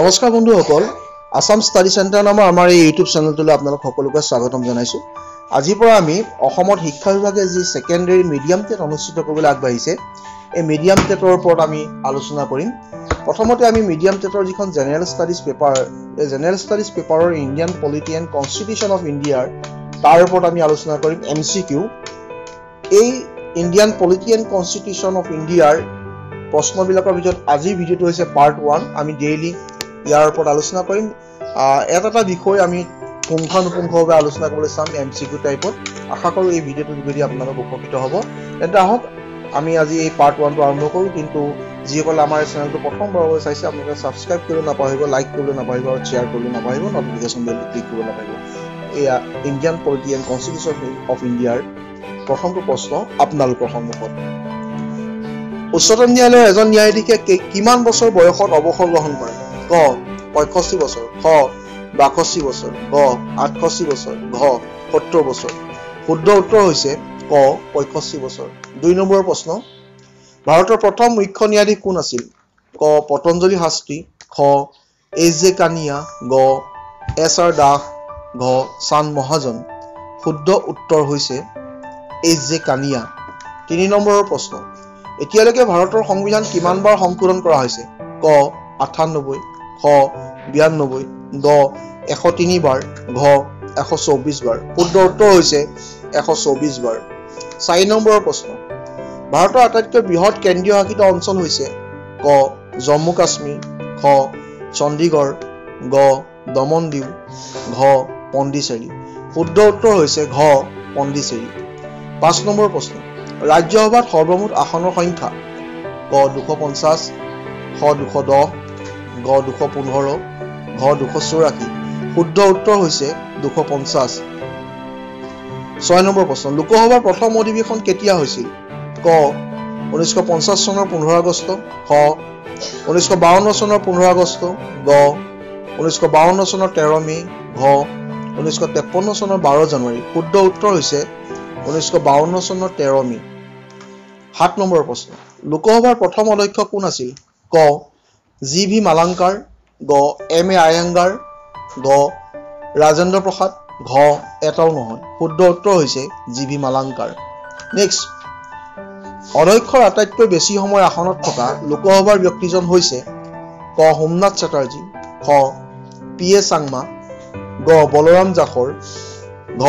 নমস্কাৰ বন্ধুসকল Assam study centre নামৰ আমাৰ এই ইউটিউব চেনেলটোলৈ আপোনালোক সকলোকে স্বাগতম জনাইছোঁ। আজিৰ পৰা আমি অসমত শিক্ষা বিভাগে যি ছেকেণ্ডেৰী মিডিয়াম টেট অনুষ্ঠিত কৰিবলৈ আগবাঢ়িছে এই মিডিয়াম টেটৰ ওপৰত আমি আলোচনা কৰিম। প্ৰথমতে আমি মিডিয়াম টেটৰ যিখন জেনেৰেল ষ্টাডিজ পেপাৰ এই জেনেৰেল ষ্টাডিজ পেপাৰৰ Indian polity and constitution of ইণ্ডিয়াৰ তাৰ ওপৰত আমি আলোচনা কৰিম এম চি কিউ এই Indian polity and constitution of ইণ্ডিয়াৰ প্ৰশ্নবিলাকৰ ভিতৰত আজিৰ ভিডিঅ'টো হৈছে পাৰ্ট ওৱান আমি ডেইলি ইয়াৰ ওপৰত আলোচনা কৰিম। এটা এটা বিষয় আমি পুংখানুপুংখভাৱে আলোচনা কৰিবলৈ চাম এম চি কিউ টাইপত। আশা কৰোঁ এই ভিডিঅ'টোৰ যোগেদি আপোনালোক উপকৃত হ'ব। তেন্তে আহক আমি আজি এই পাৰ্ট ওৱানটো আৰম্ভ কৰোঁ। কিন্তু যিসকলে আমাৰ চেনেলটো প্ৰথমবাৰৰ বাবে চাইছে আপোনালোকে ছাবস্ক্ৰাইব কৰিব নাপাহৰিব লাইক কৰিবলৈ নাপাহৰিব আৰু শ্বেয়াৰ কৰিবলৈ নাপাহৰিব নটিফিকেশ্যন বেল ক্লিক কৰিব নাপাহৰিব। এয়া Indian polity and constitution of ইণ্ডিয়াৰ প্ৰথমটো প্ৰশ্ন আপোনালোকৰ সন্মুখত। উচ্চতম ন্যায়ালয়ৰ এজন ন্যায়াধীশে কিমান বছৰ বয়সত অৱসৰ গ্ৰহণ কৰে? ক পঁয়ষষ্ঠি বছৰ খ বাষষ্ঠি বছৰ গ আঠষষ্ঠি বছৰ ঘ সত্তৰ বছৰ। শুদ্ধ উত্তৰ হৈছে ক পঁয়ষষ্ঠি বছৰ। দুই নম্বৰৰ প্ৰশ্ন ভাৰতৰ প্ৰথম মুখ্য ন্যায়াধীশ কোন আছিল? ক পতঞ্জলি শাস্ত্ৰী খ এইচ জে কানিয়া গ এছ আৰ দাস ঘ চান মহাজন। শুদ্ধ উত্তৰ হৈছে এইচ জে কানিয়া। তিনি নম্বৰৰ প্ৰশ্ন এতিয়ালৈকে ভাৰতৰ সংবিধান কিমানবাৰ সংশোধন কৰা হৈছে? ক আঠান্নব্বৈ খ বিৰান্নব্বৈ গ এশ তিনিবাৰ ঘ এশ চৌবিছ বাৰ শুদ্ধ উত্তৰ হৈছে এশ চৌবিছ বাৰ চাৰি নম্বৰৰ প্ৰশ্ন। ভাৰতৰ আটাইতকৈ বৃহৎ কেন্দ্ৰীয় শাসিত অঞ্চল হৈছে ক জম্মু কাশ্মীৰ খ চণ্ডীগড় গ দমন দিউ ঘ পণ্ডিচেৰী। শুদ্ধ উত্তৰ হৈছে ঘ পণ্ডিচেৰী। পাঁচ নম্বৰ প্ৰশ্ন। ৰাজ্যসভাত সৰ্বমুঠ আসনৰ সংখ্যা ক দুশ পঞ্চাছ খ দুশ দহ গ দুশ পোন্ধৰ ঘ দুশ চৌৰাশী। শুদ্ধ উত্তৰ হৈছে দুশ পঞ্চাছ। ছয় নম্বৰ প্ৰশ্ন লোকসভাৰ প্ৰথম অধিৱেশন কেতিয়া হৈছিল? ক ঊনৈছশ পঞ্চাছ চনৰ পোন্ধৰ আগষ্ট খ ঊনৈছশ বাৱন্ন চনৰ পোন্ধৰ আগষ্ট গ ঊনৈছশ বাৱন্ন চনৰ তেৰ মে' ঘ ঊনৈছশ তেপন্ন চনৰ বাৰ জানুৱাৰী। শুদ্ধ উত্তৰ হৈছে ঊনৈছশ বাৱন্ন চনৰ তেৰ মে' সাত নম্বৰ প্ৰশ্ন লোকসভাৰ প্ৰথম অধ্যক্ষ কোন আছিল? ক জি ভি মালাংকাৰ গ এম এ আয়াংগাৰ গ ৰাজেন্দ্ৰ প্ৰসাদ ঘ এটাও নহয় শুদ্ধ উত্তৰ হৈছে জি ভি মালাংকাৰ। নেক্সট অধ্যক্ষৰ আটাইতকৈ বেছি সময় আসনত থকা লোকসভাৰ ব্যক্তিজন হৈছে ক সোমনাথ চেটাৰ্জী খ পি এ চাংমা গ বলৰাম জাখৰ ঘ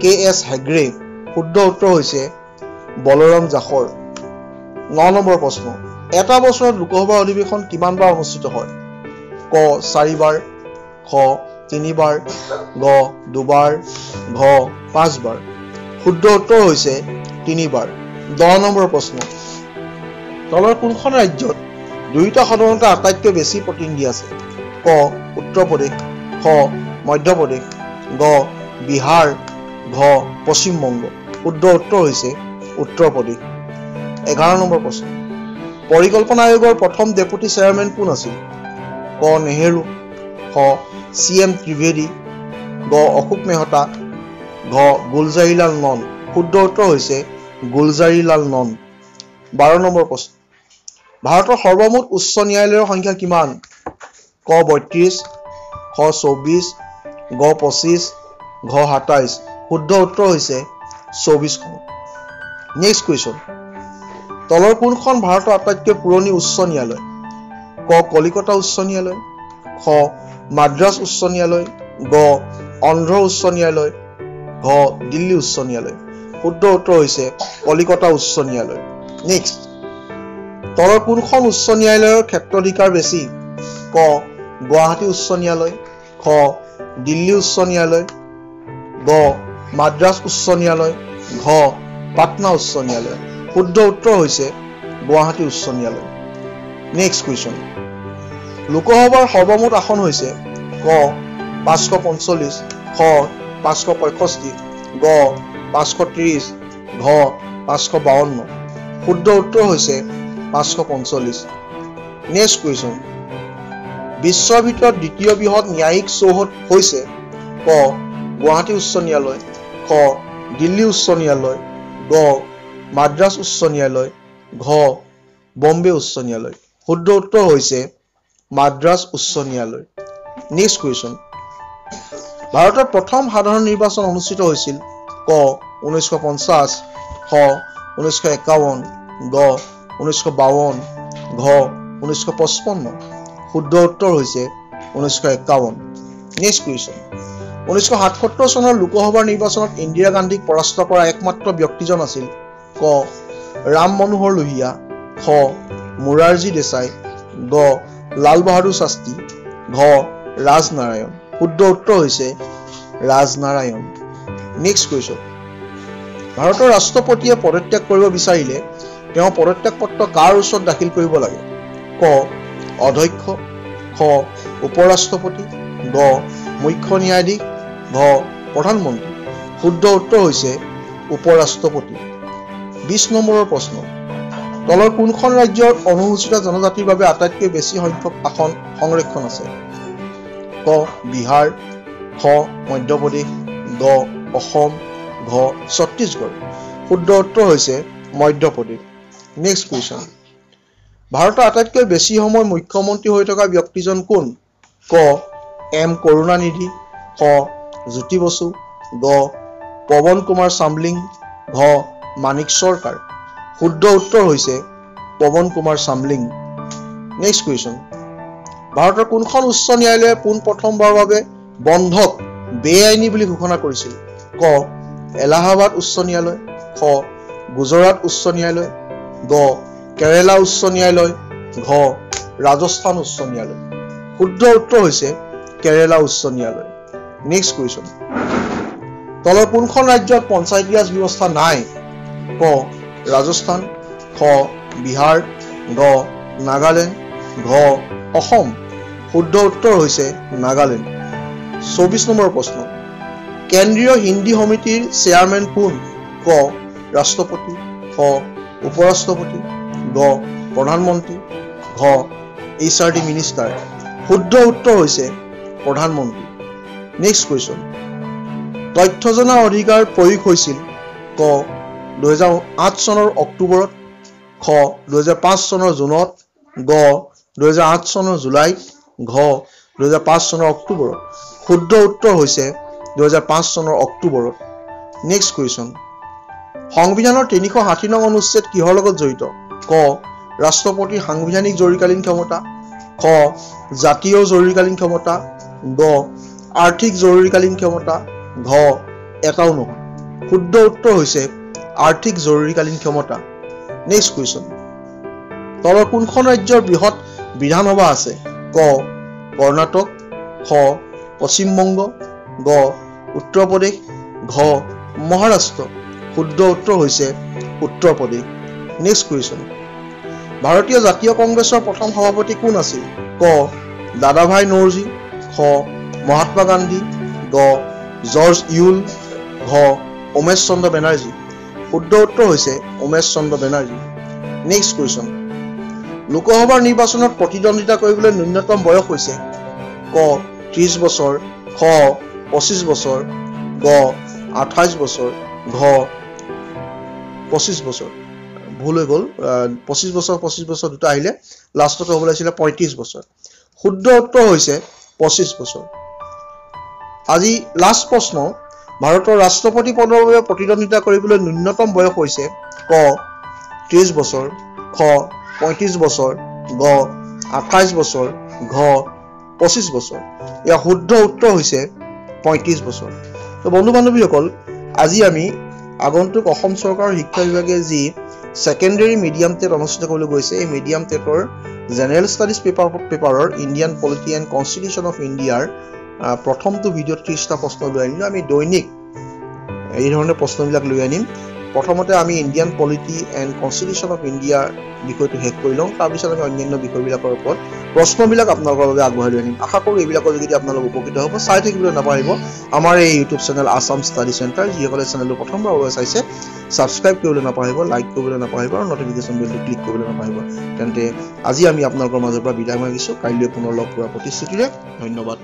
কে এছ হেগ্ৰে। শুদ্ধ উত্তৰ হৈছে বলৰাম জাখৰ। ন নম্বৰ প্ৰশ্ন। এটা বছৰত লোকসভাৰ অধিৱেশন কিমানবাৰ অনুষ্ঠিত হয়? ক চাৰিবাৰ খ তিনিবাৰ গ দুবাৰ ঘ পাঁচবাৰ। শুদ্ধ উত্তৰ হৈছে তিনিবাৰ। দহ নম্বৰ প্ৰশ্ন। তলৰ কোনখন ৰাজ্যত দুয়োটা সদনতে আটাইতকৈ বেছি প্ৰতিনিধি আছে? ক উত্তৰ প্ৰদেশ খ মধ্যপ্ৰদেশ গ বিহাৰ ঘ পশ্চিমবংগ। শুদ্ধ উত্তৰ হৈছে উত্তৰ প্ৰদেশ। এঘাৰ নম্বৰ প্ৰশ্ন। পৰিকল্পনা আয়োগৰ প্ৰথম ডেপুটি চেয়াৰমেন কোন আছিল? ক. নেহেৰু খ. চি. এম. ত্ৰিবেদী গ. অশোক মেহতা ঘ. গুলজাৰীলাল নন শুদ্ধ উত্তৰ হৈছে গুলজাৰীলাল নন বাৰ নম্বৰ প্ৰশ্ন। ভাৰতৰ সৰ্বমুঠ উচ্চ ন্যায়ালয়ৰ সংখ্যা কিমান? ক. বত্ৰিছ খ. চৌবিছ গ. পঁচিছ ঘ. সাতাইছ শুদ্ধ উত্তৰ হৈছে চৌবিছখন নেক্সট কুৱেশ্যন তলৰ কোনখন ভাৰতৰ আটাইতকৈ পুৰণি উচ্চ ন্যায়ালয়। ক কলিকতা উচ্চ ন্যায়ালয় খ মাদ্ৰাজ উচ্চ ন্যায়ালয় গ অন্ধ্ৰ উচ্চ ন্যায়ালয় ঘ দিল্লী উচ্চ ন্যায়ালয়। শুদ্ধ উত্তৰ হৈছে কলিকতা উচ্চ ন্যায়ালয়। নেক্সট তলৰ কোনখন উচ্চ ন্যায়ালয়ৰ ক্ষেত্ৰাধিকাৰ বেছি। ক গুৱাহাটী উচ্চ ন্যায়ালয় খ দিল্লী উচ্চ ন্যায়ালয় গ মাদ্ৰাজ উচ্চ ন্যায়ালয় ঘ পাটনা উচ্চ ন্যায়ালয়। শুদ্ধ উত্তৰ হৈছে গুৱাহাটী উচ্চ ন্যায়ালয়। নেক্সট কুৱেশ্যন লোকসভাৰ সৰ্বমুঠ আসন হৈছে ক পাঁচশ পঞ্চল্লিছ খ পাঁচশ পঁয়ষষ্ঠি গ পাঁচশ ত্ৰিছ ঘ পাঁচশ বাৱন্ন। শুদ্ধ উত্তৰ হৈছে পাঁচশ পঞ্চল্লিছ নেক্সট কুৱেশ্যন বিশ্বৰ ভিতৰত দ্বিতীয় বৃহৎ ন্যায়িক চৌহদ হৈছে ক গুৱাহাটী উচ্চ ন্যায়ালয় খ দিল্লী উচ্চ ন্যায়ালয় গ মাদ্ৰাজ উচ্চ ন্যায়ালয় ঘ বম্বে উচ্চ ন্যায়ালয়। শুদ্ধ উত্তৰ হৈছে মাদ্ৰাজ উচ্চ ন্যায়ালয়। নেক্সট কুৱেশ্যন ভাৰতত প্ৰথম সাধাৰণ নিৰ্বাচন অনুষ্ঠিত হৈছিল ক ঊনৈছশ পঞ্চাছ খ ঊনৈছশ একাৱন্ন গ ঊনৈছশ বাৱন্ন ঘ ঊনৈছশ পঁচপন্ন। শুদ্ধ উত্তৰ হৈছে ঊনৈছশ একাৱন্ন নেক্সট কুৱেশ্যন ঊনৈছশ সাতসত্তৰ চনৰ লোকসভাৰ নিৰ্বাচনত ইন্দিৰা গান্ধীক পৰাস্ত কৰা একমাত্ৰ ব্যক্তিজন আছিল ক ৰাম মনোহৰ লোহিয়া খ মোৰাৰজী দেশাই গ লাল বাহাদুৰ শাস্ত্ৰী ঘ ৰাজনাৰায়ণ শুদ্ধ উত্তৰ হৈছে ৰাজনাৰায়ণ নেক্সট কুৱেশ্যন ভাৰতৰ ৰাষ্ট্ৰপতিয়ে পদত্যাগ কৰিব বিচাৰিলে তেওঁ পদত্যাগ পত্ৰ কাৰ ওচৰত দাখিল কৰিব লাগে? ক অধ্যক্ষ খ উপ ৰাষ্ট্ৰপতি গ মুখ্য ন্যায়াধীশ ঘ প্ৰধানমন্ত্ৰী। শুদ্ধ উত্তৰ হৈছে উপ ৰাষ্ট্ৰপতি বিছ নম্বৰৰ প্ৰশ্ন। তলৰ কোনখন ৰাজ্যৰ অনুসূচিত জনজাতিৰ বাবে আটাইতকৈ বেছি সংখ্যক আসন সংৰক্ষণ আছে? ক বিহাৰ খ মধ্যপ্ৰদেশ গ অসম ঘ ছত্তীশগড়। শুদ্ধ উত্তৰ হৈছে মধ্যপ্ৰদেশ। নেক্সট কুৱেশ্যন ভাৰতৰ আটাইতকৈ বেছি সময় মুখ্যমন্ত্ৰী হৈ থকা ব্যক্তিজন কোন? ক এম কৰুণানিধি খ জ্যোতি বসু গ পৱন কুমাৰ চামলিং ঘ মানিক চৰকাৰ। শুদ্ধ উত্তৰ হৈছে পৱন কুমাৰ চামলিং। নেক্সট কুৱেশ্যন ভাৰতৰ কোনখন উচ্চ ন্যায়ালয়ে পোনপ্ৰথমবাৰৰ বাবে বন্ধক বেআইনী বুলি ঘোষণা কৰিছিল? ক এলাহাবাদ উচ্চ ন্যায়ালয় খ গুজৰাট উচ্চ ন্যায়ালয় গ কেৰেলা উচ্চ ন্যায়ালয় ঘ ৰাজস্থান উচ্চ ন্যায়ালয়। শুদ্ধ উত্তৰ হৈছে কেৰেলা উচ্চ ন্যায়ালয়। নেক্সট কুৱেশ্যন তলৰ কোনখন ৰাজ্যত পঞ্চায়তী ৰাজ ব্যৱস্থা নাই? ক ৰাজস্থান খ বিহাৰ গ নাগালেণ্ড ঘ অসম। শুদ্ধ উত্তৰ হৈছে নাগালেণ্ড। চৌবিছ নম্বৰ প্ৰশ্ন। কেন্দ্ৰীয় হিন্দী সমিতিৰ চেয়াৰমেন কোন? ক ৰাষ্ট্ৰপতি খ উপ ৰাষ্ট্ৰপতি গ প্ৰধানমন্ত্ৰী ঘ এইচ আৰ ডি মিনিষ্টাৰ। শুদ্ধ উত্তৰ হৈছে প্ৰধানমন্ত্ৰী। নেক্সট কুৱেশ্যন তথ্য জনাৰ অধিকাৰ প্ৰয়োগ হৈছিল ক দুহেজাৰ আঠ চনৰ অক্টোবৰত খ দুহেজাৰ পাঁচ চনৰ জুনত গ দুহেজাৰ আঠ চনৰ জুলাইত ঘ দুহেজাৰ পাঁচ চনৰ অক্টোবৰত। শুদ্ধ উত্তৰ হৈছে দুহেজাৰ পাঁচ চনৰ অক্টোবৰত। নেক্সট কুৱেশ্যন সংবিধানৰ তিনিশ ষাঠি নং অনুচ্ছেদ কিহৰ লগত জড়িত? ক ৰাষ্ট্ৰপতিৰ সাংবিধানিক জৰুৰীকালীন ক্ষমতা। খ জাতীয় জৰুৰীকালীন ক্ষমতা। গ আৰ্থিক জৰুৰীকালীন ক্ষমতা। ঘ এটাও নহয় শুদ্ধ উত্তৰ হৈছে আৰ্থিক জৰুৰীকালীন ক্ষমতা। নেক্সট কুৱেশ্যন তলৰ কোনখন ৰাজ্যৰ বৃহৎ বিধানসভা আছে? ক কৰ্ণাটক খ পশ্চিমবংগ গ উত্তৰ প্ৰদেশ ঘ মহাৰাষ্ট্ৰ। শুদ্ধ উত্তৰ হৈছে উত্তৰ প্ৰদেশ। নেক্সট কুৱেশ্যন ভাৰতীয় জাতীয় কংগ্ৰেছৰ প্ৰথম সভাপতি কোন আছিল? ক দাদাভাই নৌৰজী খ মহাত্মা গান্ধী গ জৰ্জ ইউল ঘ উমেশ চন্দ্ৰ বেনাৰ্জী। শুদ্ধ উত্তৰ হৈছে উমেশ চন্দ্ৰ বেনাৰ্জী। নেক্সট কুৱেশ্যন লোকসভাৰ নিৰ্বাচনত প্ৰতিদ্বন্দ্বিতা কৰিবলৈ ন্যূনতম বয়স হৈছে ক ত্ৰিছ বছৰ খ পঁচিছ বছৰ গ আঠাইছ বছৰ ঘ পঁচিছ বছৰ। ভুল হৈ গ'ল। পঁচিছ বছৰ পঁচিছ বছৰ দুটা আহিলে। লাষ্টতে হ'ব লাগিছিলে পঁয়ত্ৰিছ বছৰ। শুদ্ধ উত্তৰ হৈছে পঁচিছ বছৰ। আজি লাষ্ট প্ৰশ্ন ভাৰতৰ ৰাষ্ট্ৰপতি পদৰ বাবে প্ৰতিদ্বন্দ্বিতা কৰিবলৈ ন্যূনতম বয়স হৈছে ক ত্ৰিছ বছৰ খ পঁয়ত্ৰিছ বছৰ গ আঠাইছ বছৰ ঘ পঁচিছ বছৰ। ইয়াৰ শুদ্ধ উত্তৰ হৈছে পঁয়ত্ৰিছ বছৰ। তো বন্ধু বান্ধৱীসকল আজি আমি আগন্তুক অসম চৰকাৰৰ শিক্ষা বিভাগে যি ছেকেণ্ডেৰী মিডিয়াম টেট অনুষ্ঠিত কৰিবলৈ গৈছে এই মিডিয়াম টেটৰ জেনেৰেল ষ্টাডিজ পেপাৰ পেপাৰৰ Indian polity and constitution of ইণ্ডিয়াৰ প্ৰথমটো ভিডিঅ'ত ত্ৰিছটা প্ৰশ্ন লৈ আনিলোঁ আমি দৈনিক এই ধৰণৰ প্ৰশ্নবিলাক লৈ আনিম। প্ৰথমতে আমি Indian polity and constitution of ইণ্ডিয়াৰ বিষয়টো শেষ কৰি লওঁ তাৰপিছত আমি অন্যান্য বিষয়বিলাকৰ ওপৰত প্ৰশ্নবিলাক আপোনালোকৰ বাবে আগবঢ়াই লৈ আনিম। আশা কৰোঁ এইবিলাকৰ যোগেদি আপোনালোক উপকৃত হ'ব চাই থাকিবলৈ নাপাহৰিব। আমাৰ এই YouTube channel Assam study centre যিসকলে চেনেলটো প্ৰথমবাৰ চাইছে ছাবস্ক্ৰাইব কৰিবলৈ নাপাহৰিব লাইক কৰিবলৈ নাপাহৰিব আৰু নটিফিকেশ্যন বেলটো ক্লিক কৰিবলৈ নাপাহৰিব। তেন্তে আজি আমি আপোনালোকৰ মাজৰ পৰা বিদায় মাগিছোঁ। কাইলৈ পুনৰ লগ পোৱাৰ প্ৰতিশ্ৰুতিৰে ধন্যবাদ।